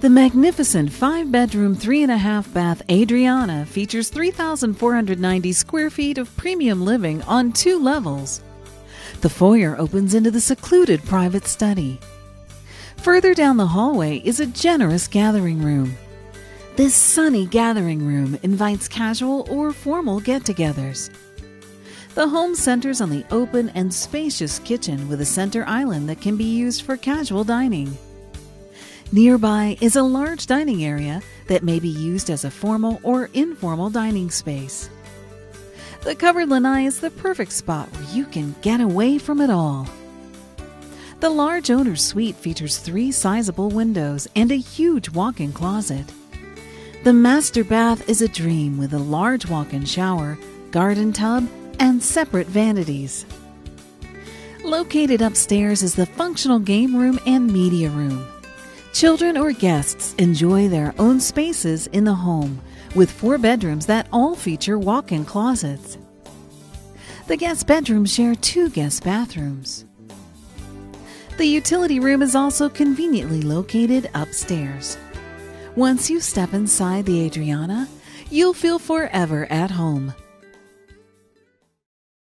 The magnificent five bedroom, three and a half bath Adriana features 3,490 square feet of premium living on two levels. The foyer opens into the secluded private study. Further down the hallway is a generous gathering room. This sunny gathering room invites casual or formal get togethers. The home centers on the open and spacious kitchen with a center island that can be used for casual dining. Nearby is a large dining area that may be used as a formal or informal dining space. The covered lanai is the perfect spot where you can get away from it all. The large owner's suite features three sizable windows and a huge walk in closet. The master bath is a dream with a large walk in shower, garden tub, and separate vanities. Located upstairs is the functional game room and media room. Children or guests enjoy their own spaces in the home with four bedrooms that all feature walk in closets. The guest bedrooms share two guest bathrooms. The utility room is also conveniently located upstairs. Once you step inside the Adriana, you'll feel forever at home.